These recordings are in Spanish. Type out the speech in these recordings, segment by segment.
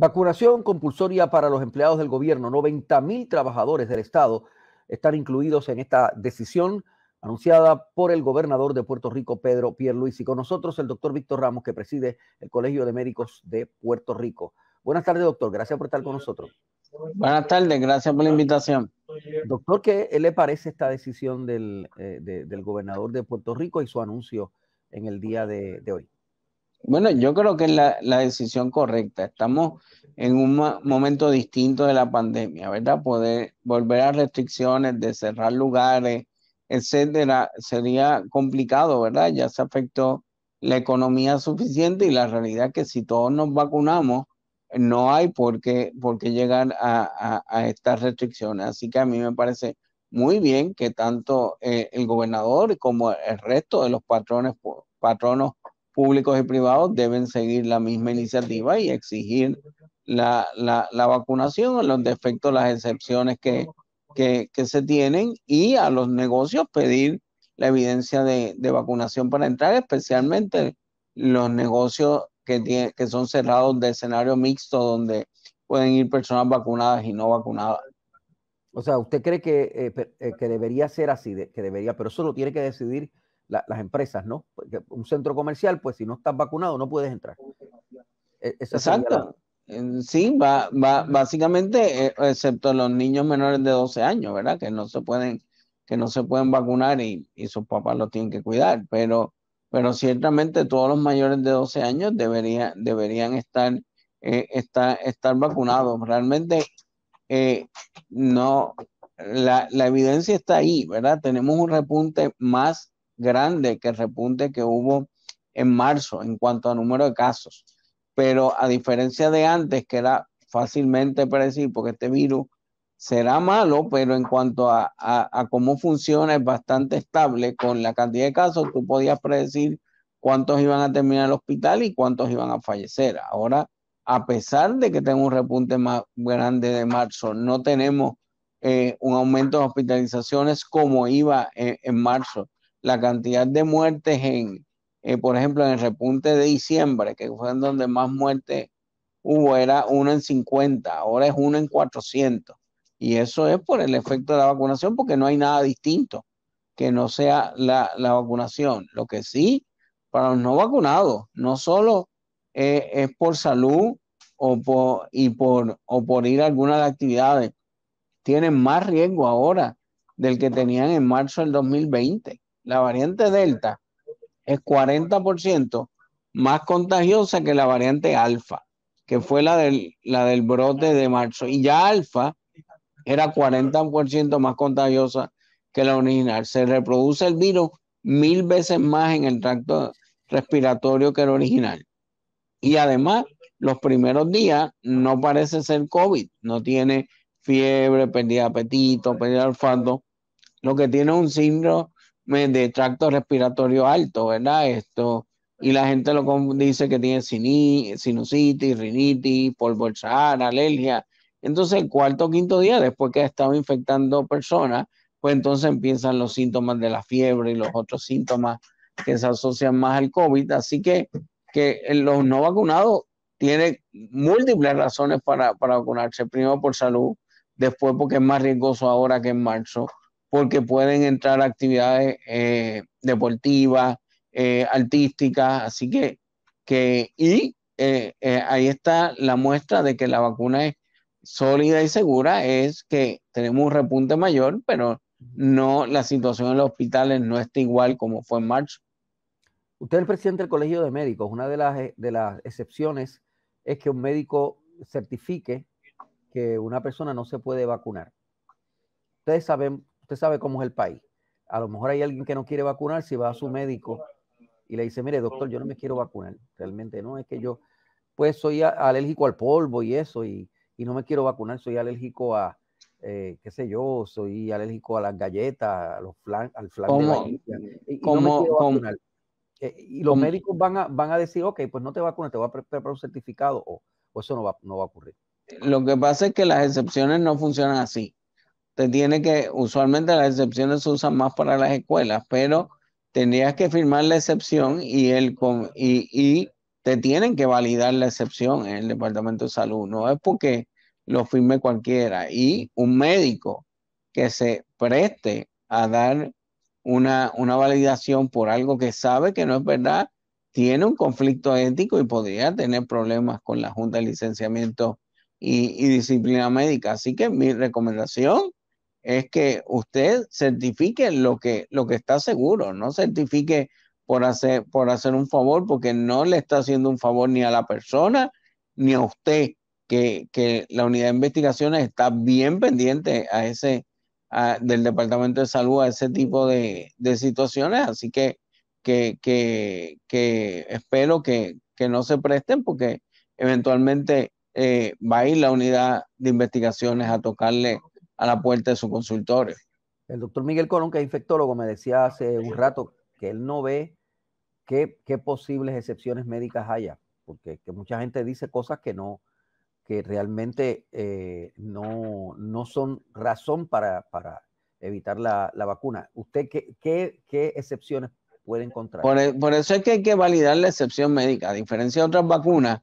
Vacunación compulsoria para los empleados del gobierno. 90 mil trabajadores del Estado están incluidos en esta decisión anunciada por el gobernador de Puerto Rico, Pedro Pierluisi. Con nosotros el doctor Víctor Ramos, que preside el Colegio de Médicos de Puerto Rico. Buenas tardes, doctor. Gracias por estar con nosotros. Buenas tardes, gracias por la invitación. Doctor, ¿qué le parece esta decisión del, eh, del gobernador de Puerto Rico y su anuncio en el día de hoy? Bueno, yo creo que es la, decisión correcta. Estamos en un momento distinto de la pandemia, ¿verdad? Poder volver a restricciones de cerrar lugares, etcétera, sería complicado, ¿verdad? Ya se afectó la economía suficiente y la realidad es que si todos nos vacunamos, no hay por qué, por qué llegar a, estas restricciones. Así que a mí me parece muy bien que tanto eh, el gobernador como el resto de los patrones, patronos públicos y privados deben seguir la misma iniciativa y exigir la, la, vacunación, los defectos, las excepciones que, que, se tienen y a los negocios pedir la evidencia de, vacunación para entrar, especialmente los negocios que, que son cerrados de escenario mixto donde pueden ir personas vacunadas y no vacunadas. O sea, ¿usted cree que, eh, eh, que debería ser así, que debería, pero eso lo tiene que decidir las empresas, ¿no? Porque un centro comercial, pues si no estás vacunado no puedes entrar. E, Exacto. Sí, va, va, básicamente, eh, excepto los niños menores de 12 años, ¿verdad? Que no se pueden, que no se pueden vacunar y, sus papás los tienen que cuidar, pero, pero ciertamente todos los mayores de 12 años deberían, deberían estar, eh, estar, estar vacunados. Realmente eh, no, la, la evidencia está ahí, ¿verdad? Tenemos un repunte más grande que el repunte que hubo en marzo en cuanto a número de casos. Pero a diferencia de antes, que era fácilmente predecir, porque este virus será malo, pero en cuanto a, cómo funciona es bastante estable. Con la cantidad de casos, tú podías predecir cuántos iban a terminar el hospital y cuántos iban a fallecer. Ahora, a pesar de que tengo un repunte más grande de marzo, no tenemos eh, un aumento de hospitalizaciones como iba en marzo la cantidad de muertes en, eh, por ejemplo, en el repunte de diciembre, que fue en donde más muertes hubo, era uno en 50, ahora es uno en 400. Y eso es por el efecto de la vacunación, porque no hay nada distinto que no sea la, vacunación. Lo que sí, para los no vacunados, no solo eh, es por salud o por, y por, o por ir a algunas actividades, tienen más riesgo ahora del que tenían en marzo del 2020 la variante Delta es 40% más contagiosa que la variante Alfa, que fue la del, la del brote de marzo. Y ya Alfa era 40% más contagiosa que la original. Se reproduce el virus mil veces más en el tracto respiratorio que el original. Y además, los primeros días no parece ser COVID, no tiene fiebre, pérdida de apetito, pérdida de olfato. Lo que tiene un síndrome de tracto respiratorio alto, ¿verdad? Esto, y la gente lo dice que tiene sinusitis, rinitis, polvo alergia. Entonces, el cuarto o quinto día, después que ha estado infectando personas, pues entonces empiezan los síntomas de la fiebre y los otros síntomas que se asocian más al COVID. Así que, que los no vacunados tienen múltiples razones para, para vacunarse. Primero por salud, después porque es más riesgoso ahora que en marzo porque pueden entrar actividades eh, deportivas, eh, artísticas, así que, que y eh, ahí está la muestra de que la vacuna es sólida y segura, es que tenemos un repunte mayor, pero no la situación en los hospitales no está igual como fue en marzo. Usted es el presidente del Colegio de Médicos. Una de las, de las excepciones es que un médico certifique que una persona no se puede vacunar. Ustedes saben usted sabe cómo es el país. A lo mejor hay alguien que no quiere vacunar, si va a su médico y le dice, mire, doctor, yo no me quiero vacunar. Realmente no, es que yo, pues soy alérgico al polvo y eso, y, no me quiero vacunar, soy alérgico a, eh, qué sé yo, soy alérgico a las galletas, a los flan, al flan de y, eh, y los médicos van a, van a decir, ok, pues no te vacunas, te voy a preparar un certificado, o, o eso no va, no va a ocurrir. Lo que pasa es que las excepciones no funcionan así tiene que, usualmente las excepciones se usan más para las escuelas, pero tendrías que firmar la excepción y, el, y, y te tienen que validar la excepción en el Departamento de Salud, no es porque lo firme cualquiera. Y un médico que se preste a dar una, una validación por algo que sabe que no es verdad, tiene un conflicto ético y podría tener problemas con la Junta de Licenciamiento y, Disciplina Médica. Así que mi recomendación es que usted certifique lo que, lo que está seguro, no certifique por hacer, por hacer un favor, porque no le está haciendo un favor ni a la persona ni a usted, que, que la unidad de investigaciones está bien pendiente a ese, del Departamento de Salud a ese tipo de, situaciones, así que, que, que, espero que, no se presten porque eventualmente eh, va a ir la unidad de investigaciones a tocarle a la puerta de su consultorio. El doctor Miguel Colón, que es infectólogo, me decía hace un rato que él no ve qué, qué posibles excepciones médicas haya, porque que mucha gente dice cosas que no, que realmente eh, no, no, son razón para, para evitar la, la, vacuna. ¿Usted qué, qué, qué excepciones puede encontrar? Por, e, por, eso es que hay que validar la excepción médica. A diferencia de otras vacunas,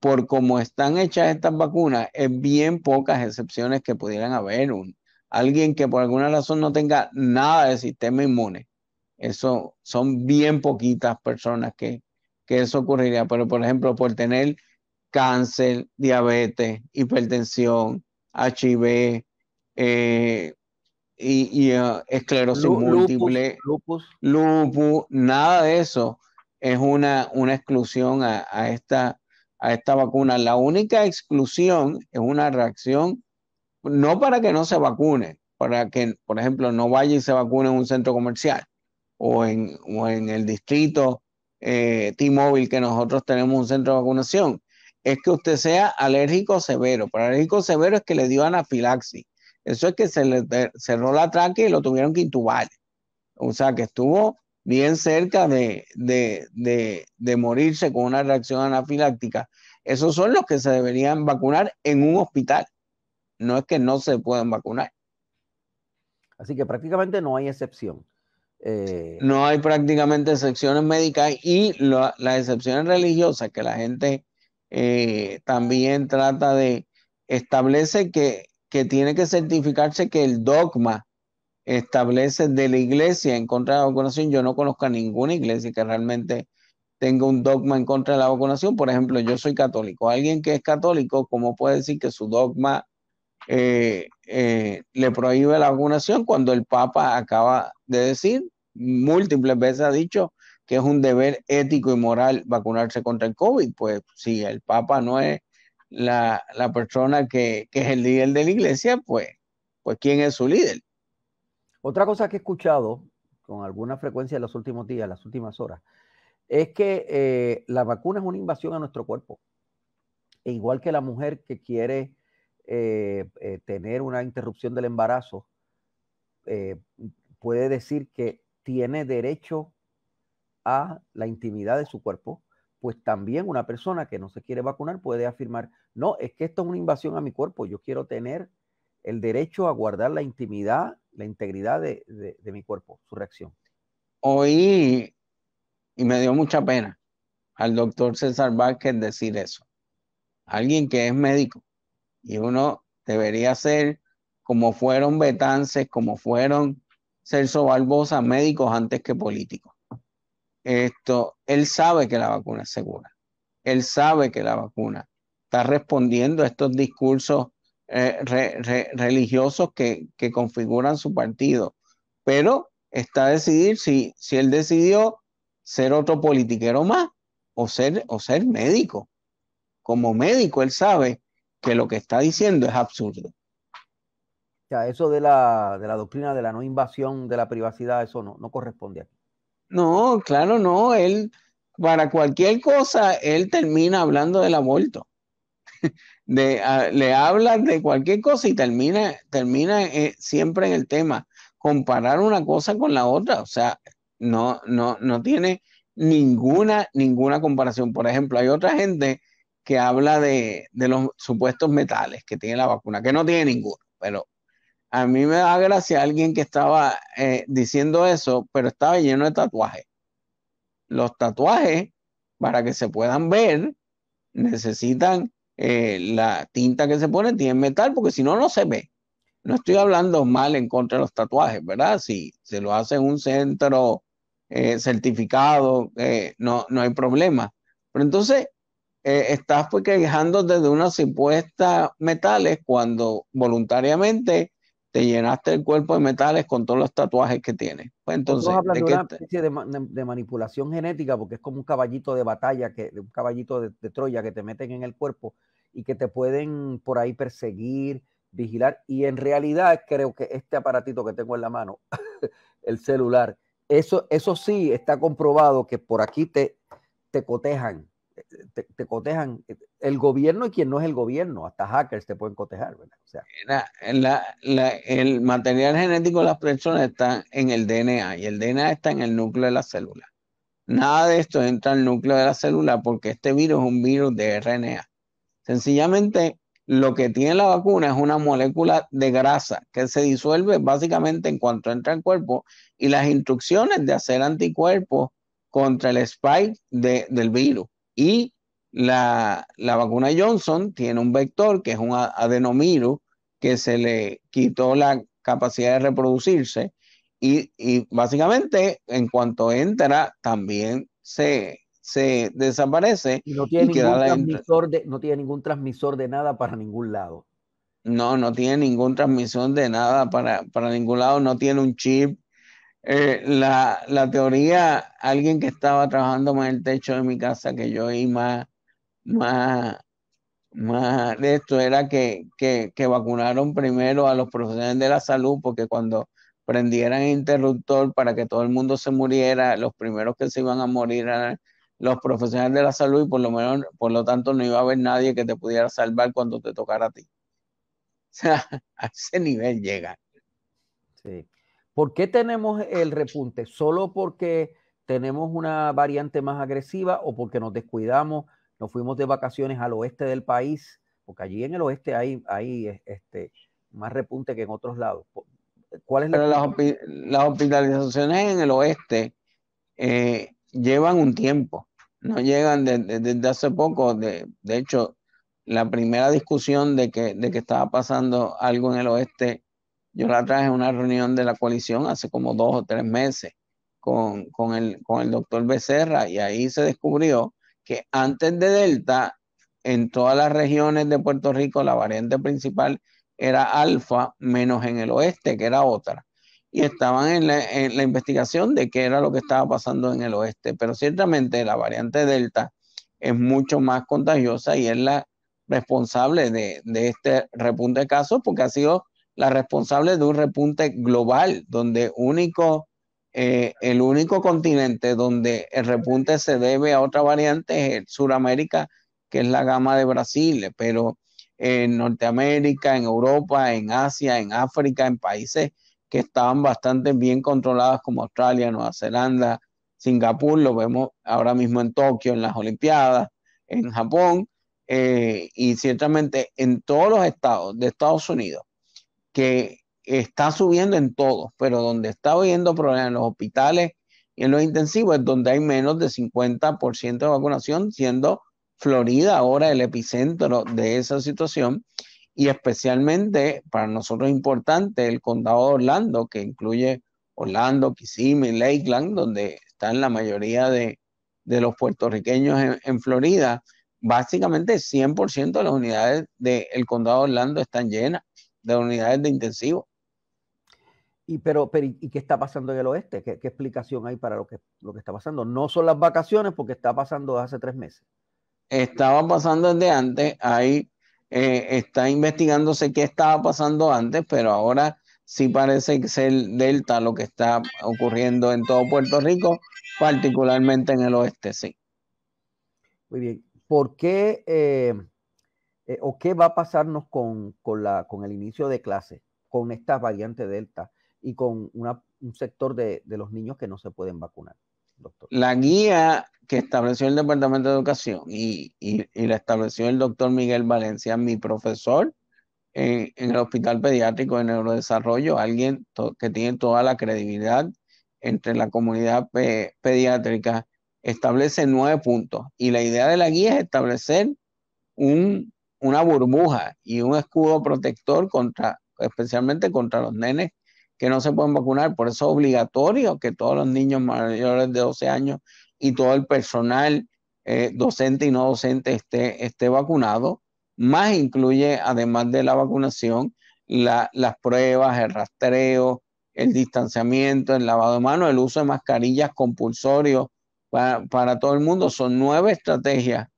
por cómo están hechas estas vacunas, es bien pocas excepciones que pudieran haber. Un, alguien que por alguna razón no tenga nada de sistema inmune. Eso son bien poquitas personas que, que eso ocurriría. Pero, por ejemplo, por tener cáncer, diabetes, hipertensión, HIV, eh, y, uh, esclerosis múltiple, lupus, lupus, nada de eso es una, una exclusión a, esta, a esta vacuna. La única exclusión es una reacción, no para que no se vacune, para que, por ejemplo, no vaya y se vacune en un centro comercial o en, en el distrito eh, T-Mobile que nosotros tenemos un centro de vacunación es que usted sea alérgico severo. Para alérgico severo es que le dio anafilaxis. Eso es que se le cerró la tráquea y lo tuvieron que intubar. O sea, que estuvo bien cerca de, de, morirse con una reacción anafiláctica. Esos son los que se deberían vacunar en un hospital. No es que no se puedan vacunar. Así que prácticamente no hay excepción. Eh, no hay prácticamente excepciones médicas y las excepciones religiosas que la gente eh, también trata de establece que, que tiene que certificarse que el dogma establece de la iglesia en contra de la vacunación. Yo no conozco a ninguna iglesia que realmente tenga un dogma en contra de la vacunación. Por ejemplo, yo soy católico. Alguien que es católico, ¿cómo puede decir que su dogma eh, eh, le prohíbe la vacunación cuando el Papa acaba de decir, múltiples veces ha dicho que es un deber ético y moral vacunarse contra el COVID. Pues si el Papa no es la, persona que, es el líder de la iglesia, pues, pues ¿quién es su líder? Otra cosa que he escuchado con alguna frecuencia en los últimos días, las últimas horas, es que eh, la vacuna es una invasión a nuestro cuerpo. E igual que la mujer que quiere eh, eh, tener una interrupción del embarazo, puede decir que tiene derecho a la intimidad de su cuerpo, pues también una persona que no se quiere vacunar puede afirmar, no, es que esto es una invasión a mi cuerpo, yo quiero tener el derecho a guardar la intimidad, la integridad de, mi cuerpo, su reacción. Oí, y me dio mucha pena al doctor César Vázquez decir eso. Alguien que es médico y uno debería ser como fueron Betances, como fueron Celso Barbosa, médicos antes que políticos esto, él sabe que la vacuna es segura. Él sabe que la vacuna está respondiendo a estos discursos eh, religiosos que, configuran su partido. Pero está a decidir si, si él decidió ser otro politiquero más o ser, o ser médico. Como médico, él sabe que lo que está diciendo es absurdo. Ya, eso de la, de la doctrina de la no invasión de la privacidad, eso no, no corresponde aquí. No, claro, no. Él, para cualquier cosa, él termina hablando del aborto. De, le habla de cualquier cosa y termina, termina eh, siempre en el tema. Comparar una cosa con la otra, o sea, no, no, no tiene ninguna, ninguna comparación. Por ejemplo, hay otra gente que habla de, de los supuestos metales que tiene la vacuna, que no tiene ninguno, pero a mí me da gracia alguien que estaba eh, diciendo eso, pero estaba lleno de tatuajes. Los tatuajes para que se puedan ver, necesitan eh, la tinta que se pone, tiene metal, porque si no, no se ve. No estoy hablando mal en contra de los tatuajes, ¿verdad? Si se lo hace en un centro eh, certificado, eh, no, no hay problema. Pero entonces, estás pues quejándote de unas supuestas metales cuando voluntariamente te llenaste el cuerpo de metales con todos los tatuajes que tienes. Pues entonces, de, una especie de, manipulación genética, porque es como un caballito de batalla, que, un caballito de, Troya que te meten en el cuerpo y que te pueden por ahí perseguir, vigilar. Y en realidad creo que este aparatito que tengo en la mano, el celular, eso, eso sí está comprobado que por aquí te, te cotejan te, cotejan el gobierno y quien no es el gobierno, hasta hackers te pueden cotejar, ¿verdad? O sea, el material genético de las personas está en el DNA y el DNA está en el núcleo de la célula. Nada de esto entra al núcleo de la célula porque este virus es un virus de RNA. Sencillamente, lo que tiene la vacuna es una molécula de grasa que se disuelve básicamente en cuanto entra al cuerpo y las instrucciones de hacer anticuerpos contra el spike del virus. Y la, vacuna Johnson tiene un vector que es un adenomiru que se le quitó la capacidad de reproducirse y, básicamente en cuanto entra también se, se desaparece. Y no tiene, ningún transmisor de, no tiene ningún transmisor de nada para ningún lado. No, no tiene ningún transmisión de nada para, para ningún lado, no tiene un chip, eh, la, teoría, alguien que estaba trabajando más el techo de mi casa que yo y más, más, más de esto era que, vacunaron primero a los profesionales de la salud porque cuando prendieran interruptor para que todo el mundo se muriera, los primeros que se iban a morir eran los profesionales de la salud y por lo menos, por lo tanto, no iba a haber nadie que te pudiera salvar cuando te tocara a ti. O sea, a ese nivel llega. Sí. ¿Por qué tenemos el repunte? ¿Solo porque tenemos una variante más agresiva o porque nos descuidamos, nos fuimos de vacaciones al oeste del país? Porque allí en el oeste hay, hay este, más repunte que en otros lados. ¿Cuál es la las, hospitalizaciones en el oeste eh, llevan un tiempo, no llegan desde hace poco. De, de, hecho, la primera discusión de que, de que estaba pasando algo en el oeste yo la traje en una reunión de la coalición hace como dos o tres meses con, el, con el doctor Becerra y ahí se descubrió que antes de Delta, en todas las regiones de Puerto Rico, la variante principal era alfa, menos en el oeste, que era otra. Y estaban en la, investigación de qué era lo que estaba pasando en el oeste. Pero ciertamente la variante Delta es mucho más contagiosa y es la responsable de, de este repunte de casos porque ha sido la responsable de un repunte global, donde único, eh, el único continente donde el repunte se debe a otra variante es Sudamérica, que es la gama de Brasil, pero en Norteamérica, en Europa, en Asia, en África, en países que estaban bastante bien controlados como Australia, Nueva Zelanda, Singapur, lo vemos ahora mismo en Tokio, en las Olimpiadas, en Japón, eh, y ciertamente en todos los estados de Estados Unidos que está subiendo en todos, pero donde está habiendo problemas en los hospitales y en los intensivos es donde hay menos de 50% de vacunación, siendo Florida ahora el epicentro de esa situación y especialmente para nosotros importante el condado de Orlando, que incluye Orlando, Kissimmee, Lakeland, donde están la mayoría de, los puertorriqueños en, Florida. Básicamente 100% de las unidades del condado de Orlando están llenas de unidades de intensivo. Y, pero, pero, ¿y qué está pasando en el oeste? ¿Qué, explicación hay para lo que, lo que está pasando? No son las vacaciones porque está pasando hace tres meses. Estaba pasando desde antes, ahí eh, está investigándose qué estaba pasando antes, pero ahora sí parece que ser Delta lo que está ocurriendo en todo Puerto Rico, particularmente en el oeste, sí. Muy bien. ¿Por qué eh, eh, o qué va a pasarnos con, la, con el inicio de clase, con esta variante Delta y con un sector de, los niños que no se pueden vacunar. Doctor. La guía que estableció el Departamento de Educación y, la estableció el doctor Miguel Valencia, mi profesor en, el Hospital Pediátrico de Neurodesarrollo, alguien que tiene toda la credibilidad entre la comunidad pediátrica establece nueve puntos y la idea de la guía es establecer un, una burbuja y un escudo protector contra, especialmente contra los nenes que no se pueden vacunar. Por eso es obligatorio que todos los niños mayores de 12 años y todo el personal eh, docente y no docente esté, esté vacunado. Más incluye, además de la vacunación, las pruebas, el rastreo, el distanciamiento, el lavado de manos, el uso de mascarillas compulsorio para, todo el mundo. Son nueve estrategias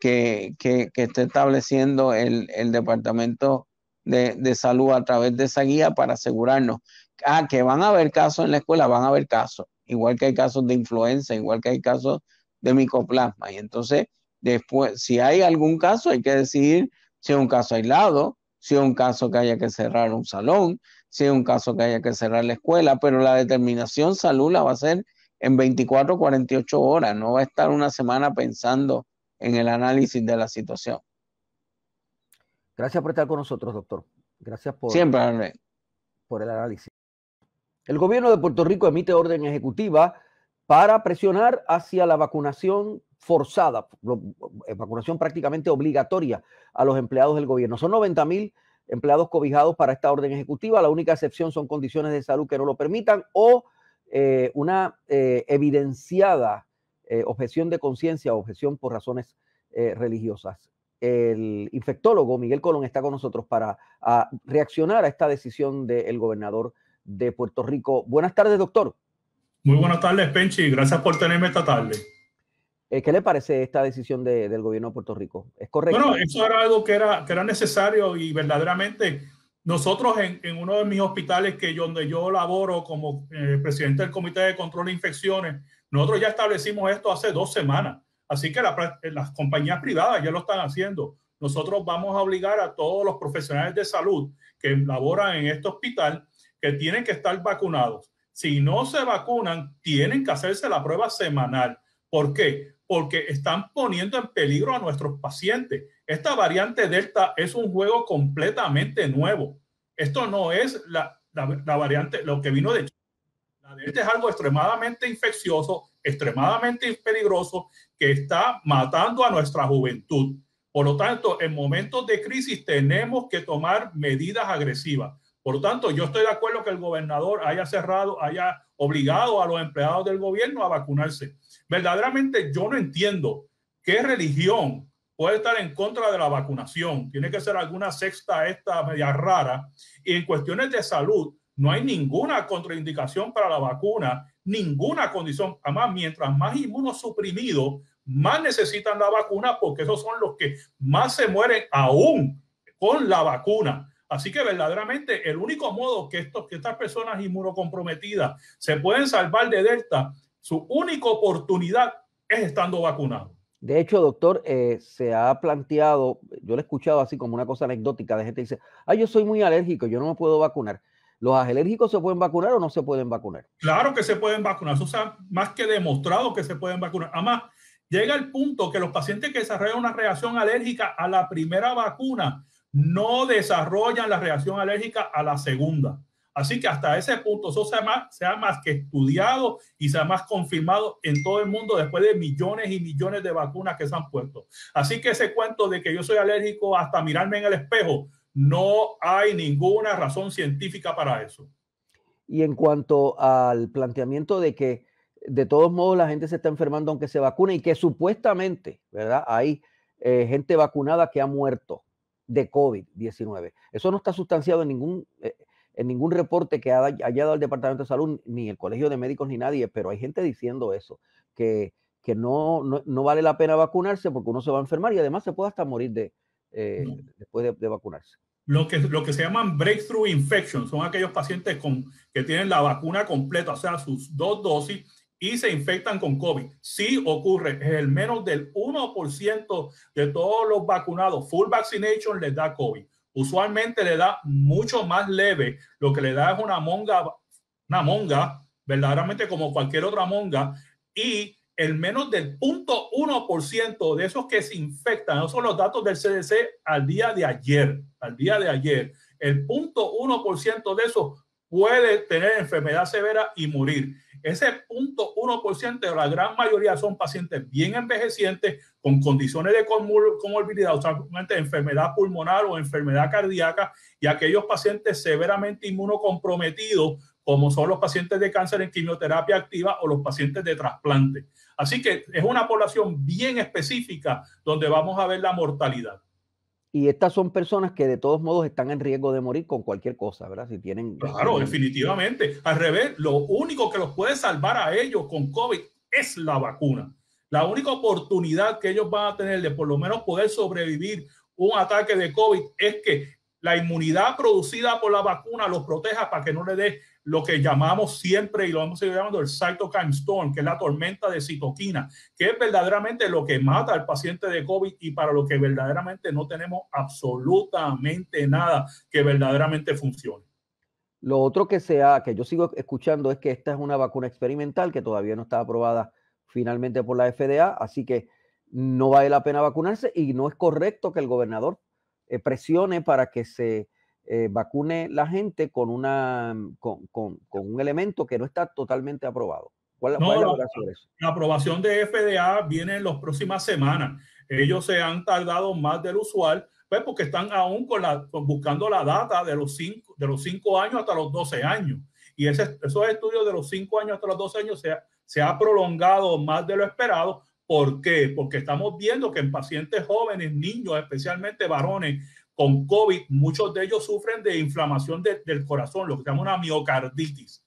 que, que, está estableciendo el, Departamento de, Salud a través de esa guía para asegurarnos. Ah, que van a haber casos en la escuela, van a haber casos, igual que hay casos de influenza, igual que hay casos de micoplasma. Y entonces, después, si hay algún caso, hay que decidir si es un caso aislado, si es un caso que haya que cerrar un salón, si es un caso que haya que cerrar la escuela, pero la determinación salud la va a hacer en 24 48 horas, no va a estar una semana pensando en el análisis de la situación. Gracias por estar con nosotros, doctor. Gracias por, Siempre, por el análisis. El gobierno de Puerto Rico emite orden ejecutiva para presionar hacia la vacunación forzada, eh, vacunación prácticamente obligatoria a los empleados del gobierno. Son 90 mil empleados cobijados para esta orden ejecutiva. La única excepción son condiciones de salud que no lo permitan o eh, una eh, evidenciada objeción de conciencia objeción por razones religiosas. El infectólogo Miguel Colón está con nosotros para reaccionar a esta decisión del gobernador de Puerto Rico. Buenas tardes, doctor. Muy buenas tardes, Penchi. Gracias por tenerme esta tarde. Eh, ¿Qué le parece esta decisión del gobierno de Puerto Rico? ¿Es correcto? Bueno, eso era algo que era, que era necesario y verdaderamente nosotros en, en uno de mis hospitales que yo, donde yo laboro como eh, presidente del Comité de Control de Infecciones, nosotros ya establecimos esto hace dos semanas. Así que las compañías privadas ya lo están haciendo. Nosotros vamos a obligar a todos los profesionales de salud que laboran en este hospital que tienen que estar vacunados. Si no se vacunan, tienen que hacerse la prueba semanal. ¿Por qué? Porque están poniendo en peligro a nuestros pacientes. Esta variante Delta es un juego completamente nuevo. Esto no es la, variante, lo que vino de China. Delta es algo extremadamente infeccioso, extremadamente peligroso, que está matando a nuestra juventud. Por lo tanto, en momentos de crisis tenemos que tomar medidas agresivas. Por lo tanto, yo estoy de acuerdo que el gobernador haya cerrado, haya obligado a los empleados del gobierno a vacunarse. Verdaderamente yo no entiendo qué religión puede estar en contra de la vacunación. Tiene que ser alguna sexta esta media rara. Y en cuestiones de salud, no hay ninguna contraindicación para la vacuna, ninguna condición. Además, mientras más inmunosuprimidos, más necesitan la vacuna porque esos son los que más se mueren aún con la vacuna. Así que verdaderamente el único modo que, estos, que estas personas inmunocomprometidas se pueden salvar de Delta, su única oportunidad es estando vacunados. De hecho, doctor, eh, se ha planteado, yo lo he escuchado así como una cosa anecdótica de gente que dice, ay, yo soy muy alérgico, yo no me puedo vacunar. ¿Los alérgicos se pueden vacunar o no se pueden vacunar? Claro que se pueden vacunar, eso sea más que demostrado que se pueden vacunar. Además, llega el punto que los pacientes que desarrollan una reacción alérgica a la primera vacuna no desarrollan la reacción alérgica a la segunda. Así que hasta ese punto eso sea más, sea más que estudiado y sea más confirmado en todo el mundo después de millones y millones de vacunas que se han puesto. Así que ese cuento de que yo soy alérgico hasta mirarme en el espejo, no hay ninguna razón científica para eso. Y en cuanto al planteamiento de que de todos modos la gente se está enfermando aunque se vacune y que supuestamente, ¿verdad? Hay eh, gente vacunada que ha muerto de COVID-19. Eso no está sustanciado en ningún, eh, en ningún reporte que haya, dado el Departamento de Salud, ni el Colegio de Médicos, ni nadie, pero hay gente diciendo eso, que, que no, no, vale la pena vacunarse porque uno se va a enfermar y además se puede hasta morir de, eh, después de, vacunarse. Lo que, lo que se llaman breakthrough infections son aquellos pacientes con, que tienen la vacuna completa, o sea, sus dos dosis y se infectan con COVID. Sí ocurre, es el menos del 1% de todos los vacunados, full vaccination les da COVID. Usualmente le da mucho más leve, lo que le da es una monga, una monga, verdaderamente como cualquier otra monga, y el menos del 0.1% de esos que se infectan, esos son los datos del CDC al día de ayer, al día de ayer, el 0.1% de esos puede tener enfermedad severa y morir. Ese punto 1%, la gran mayoría son pacientes bien envejecientes con condiciones de comorbilidad, o sea, enfermedad pulmonar o enfermedad cardíaca, y aquellos pacientes severamente inmunocomprometidos, como son los pacientes de cáncer en quimioterapia activa o los pacientes de trasplante. Así que es una población bien específica donde vamos a ver la mortalidad. Y estas son personas que de todos modos están en riesgo de morir con cualquier cosa, ¿verdad? Si tienen... Claro, definitivamente. Al revés, lo único que los puede salvar a ellos con COVID es la vacuna. La única oportunidad que ellos van a tener de por lo menos poder sobrevivir un ataque de COVID es que la inmunidad producida por la vacuna los proteja para que no le dé lo que llamamos siempre y lo hemos seguido llamando el cytokine storm, que es la tormenta de citoquina, que es verdaderamente lo que mata al paciente de COVID y para lo que verdaderamente no tenemos absolutamente nada que verdaderamente funcione. Lo otro que sea, que yo sigo escuchando es que esta es una vacuna experimental que todavía no está aprobada finalmente por la FDA, así que no vale la pena vacunarse y no es correcto que el gobernador eh, presione para que se eh, vacune la gente con, una, mm, con, con, un elemento que no está totalmente aprobado. ¿Cuál, es la, la aprobación de FDA viene en las próximas semanas. Ellos se han tardado más del usual, pues porque están aún con la, buscando la data de los, cinco, de los cinco años hasta los 12 años. Y ese, esos estudios de los cinco años hasta los 12 años se, se ha prolongado más de lo esperado. ¿Por qué? Porque estamos viendo que en pacientes jóvenes, niños, especialmente varones, con COVID, muchos de ellos sufren de inflamación del corazón, lo que se llama una miocarditis.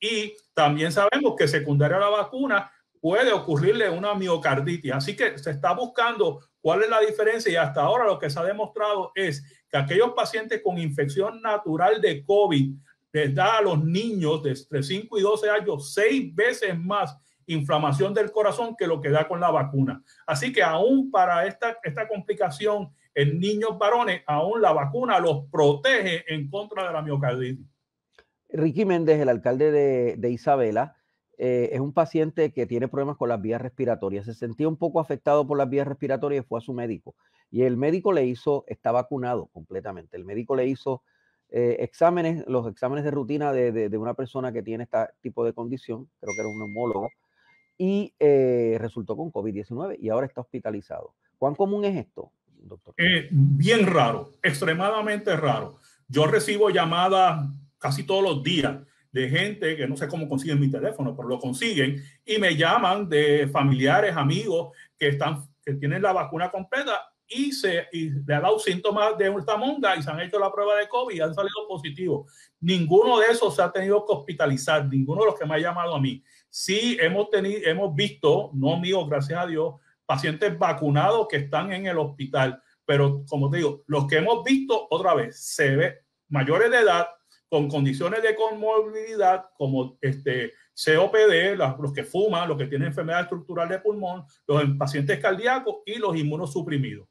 Y también sabemos que secundaria a la vacuna puede ocurrirle una miocarditis. Así que se está buscando cuál es la diferencia y hasta ahora lo que se ha demostrado es que aquellos pacientes con infección natural de COVID les da a los niños de entre 5 y 12 años seis veces más inflamación del corazón que lo que da con la vacuna. Así que aún para esta, esta complicación en niños varones, aún la vacuna los protege en contra de la miocarditis. Ricky Méndez, el alcalde de, Isabela, eh, es un paciente que tiene problemas con las vías respiratorias. Se sentía un poco afectado por las vías respiratorias y fue a su médico. Y el médico le hizo, está vacunado completamente. El médico le hizo eh, exámenes, los exámenes de rutina de, una persona que tiene este tipo de condición, creo que era un neumólogo, y eh, resultó con COVID-19 y ahora está hospitalizado. ¿Cuán común es esto? Doctor? Eh, bien raro, extremadamente raro. Yo recibo llamadas casi todos los días de gente que no sé cómo consiguen mi teléfono, pero lo consiguen y me llaman de familiares, amigos que están que tienen la vacuna completa y se y le ha dado síntomas de ultramonda y se han hecho la prueba de COVID y han salido positivos. Ninguno de esos se ha tenido que hospitalizar, ninguno de los que me ha llamado a mí. Sí hemos tenido, hemos visto, no mío, gracias a Dios, pacientes vacunados que están en el hospital. Pero como te digo, los que hemos visto otra vez, se ve mayores de edad con condiciones de comorbilidad como este COPD, los, que fuman, los que tienen enfermedad estructural de pulmón, los pacientes cardíacos y los inmunosuprimidos.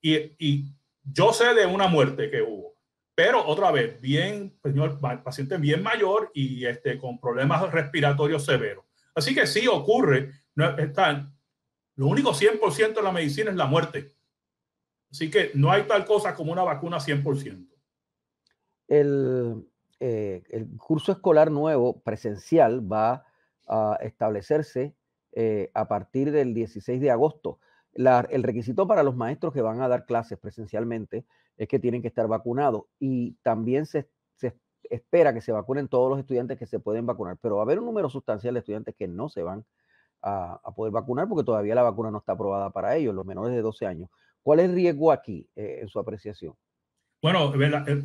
Y, y yo sé de una muerte que hubo, pero otra vez, bien, señor, paciente bien mayor y este, con problemas respiratorios severos. Así que sí ocurre, no, están, lo único 100% de la medicina es la muerte. Así que no hay tal cosa como una vacuna 100%. El, eh, el curso escolar nuevo presencial va a establecerse eh, a partir del 16 de agosto. el requisito para los maestros que van a dar clases presencialmente es que tienen que estar vacunados y también se, espera que se vacunen todos los estudiantes que se pueden vacunar, pero va a haber un número sustancial de estudiantes que no se van a, poder vacunar porque todavía la vacuna no está aprobada para ellos, los menores de 12 años. ¿Cuál es el riesgo aquí eh, en su apreciación? Bueno, eh,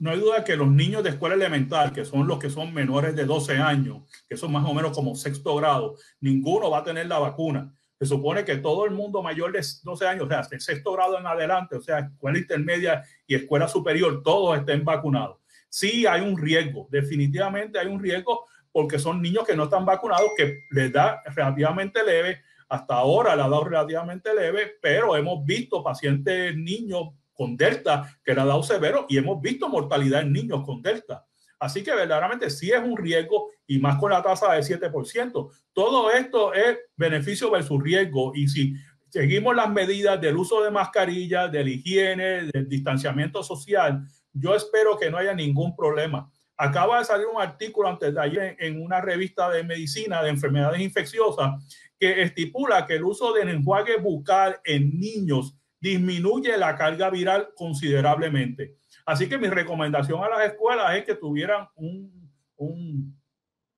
no hay duda que los niños de escuela elemental, que son los que son menores de 12 años, que son más o menos como sexto grado, ninguno va a tener la vacuna. Se supone que todo el mundo mayor de 12 años, o sea, de sexto grado en adelante, o sea, escuela intermedia y escuela superior, todos estén vacunados. Sí hay un riesgo, definitivamente hay un riesgo porque son niños que no están vacunados, que les da relativamente leve. Hasta ahora le ha dado relativamente leve, pero hemos visto pacientes niños con Delta que le ha dado severo y hemos visto mortalidad en niños con Delta. Así que verdaderamente sí es un riesgo y más con la tasa de 7%. Todo esto es beneficio versus riesgo y si seguimos las medidas del uso de mascarillas, de la higiene, del distanciamiento social, yo espero que no haya ningún problema Acaba de salir un artículo antes de ayer en una revista de medicina de enfermedades infecciosas que estipula que el uso del enjuague bucal en niños disminuye la carga viral considerablemente. Así que mi recomendación a las escuelas es que tuvieran un, un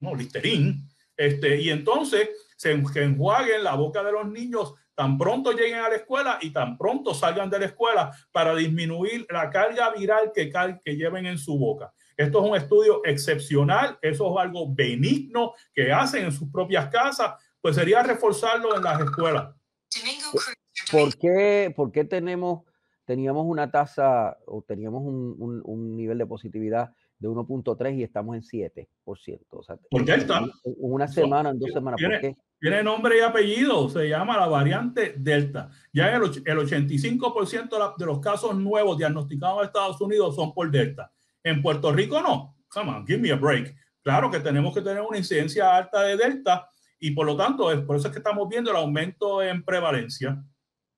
no, listerín, este, y entonces se enjuaguen la boca de los niños tan pronto lleguen a la escuela y tan pronto salgan de la escuela para disminuir la carga viral que, que lleven en su boca. Esto es un estudio excepcional, eso es algo benigno que hacen en sus propias casas, pues sería reforzarlo en las escuelas. ¿Por qué, por qué tenemos, teníamos una tasa o teníamos un, un, nivel de positividad de 1.3 y estamos en 7%? O sea, ¿Por qué está? Una semana, en dos semanas. ¿por qué? Tiene nombre y apellido, se llama la variante Delta. Ya el, el 85% de los casos nuevos diagnosticados en Estados Unidos son por Delta. En Puerto Rico no. Come on, give me a break. Claro que tenemos que tener una incidencia alta de Delta y por lo tanto, es por eso es que estamos viendo el aumento en prevalencia.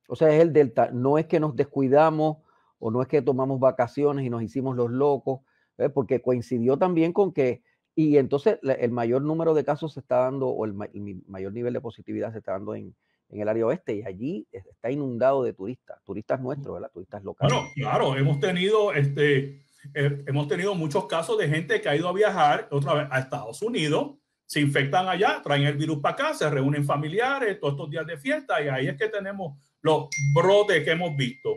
O sea, es el Delta. No es que nos descuidamos o no es que tomamos vacaciones y nos hicimos los locos, ¿eh? porque coincidió también con que y entonces el mayor número de casos se está dando, o el, mayor nivel de positividad se está dando en, el área oeste, y allí está inundado de turistas, turistas nuestros, ¿verdad? Turistas locales. Bueno, claro, hemos tenido, este, eh, hemos tenido muchos casos de gente que ha ido a viajar otra vez a Estados Unidos, se infectan allá, traen el virus para acá, se reúnen familiares, todos estos días de fiesta, y ahí es que tenemos los brotes que hemos visto.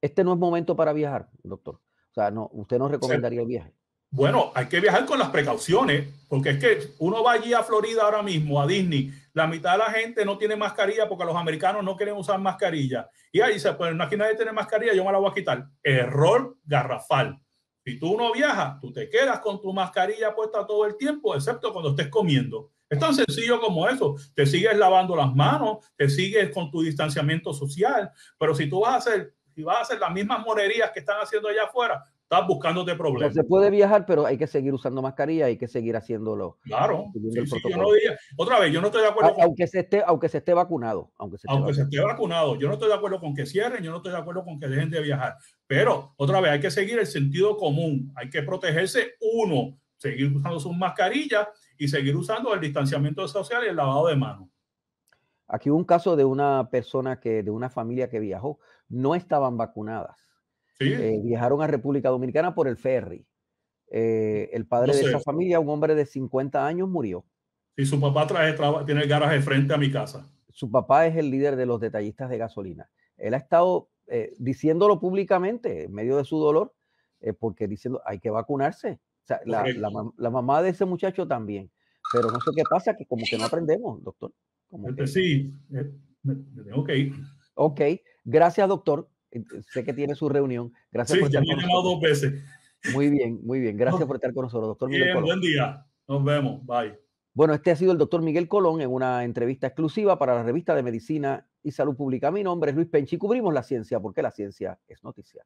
Este no es momento para viajar, doctor. O sea, no, usted no recomendaría el viaje. Bueno, hay que viajar con las precauciones, porque es que uno va allí a Florida ahora mismo, a Disney, la mitad de la gente no tiene mascarilla porque los americanos no quieren usar mascarilla. Y ahí dice, pues aquí nadie tiene mascarilla, yo me la voy a quitar. Error garrafal. Si tú no viajas, tú te quedas con tu mascarilla puesta todo el tiempo, excepto cuando estés comiendo. Es tan sencillo como eso. Te sigues lavando las manos, te sigues con tu distanciamiento social, pero si tú vas a hacer, si vas a hacer las mismas monerías que están haciendo allá afuera, estás buscándote problemas. se puede viajar, pero hay que seguir usando mascarilla, hay que seguir haciéndolo. Claro. otra vez, yo no estoy de acuerdo. aunque, se esté, aunque se esté vacunado. Aunque, se esté, vacunado. Yo no estoy de acuerdo con que cierren, yo no estoy de acuerdo con que dejen de viajar. Pero, otra vez, hay que seguir el sentido común. Hay que protegerse uno, seguir usando sus mascarillas y seguir usando el distanciamiento social y el lavado de manos. Aquí hubo un caso de una persona que, de una familia que viajó, no estaban vacunadas eh, viajaron a República Dominicana por el ferry. Eh, el padre de esa familia, un hombre de 50 años, murió. Sí, su papá trae, tiene el garaje frente a mi casa. Su papá es el líder de los detallistas de gasolina. Él ha estado eh, diciéndolo públicamente en medio de su dolor, porque diciendo hay que vacunarse. O sea, la, la, mamá de ese muchacho también. Pero no sé qué pasa, que como que no aprendemos, doctor. Como este, Sí, me, tengo que ir. Ok, gracias, doctor. Sé que tiene su reunión. Gracias por estar con nosotros. dos veces. Muy bien, muy bien. Gracias por estar con nosotros, doctor Miguel Colón. Buen día. Nos vemos. Bye. Bueno, este ha sido el doctor Miguel Colón en una entrevista exclusiva para la revista de Medicina y Salud Pública. Mi nombre es Luis Penchi. Cubrimos la ciencia porque la ciencia es noticia.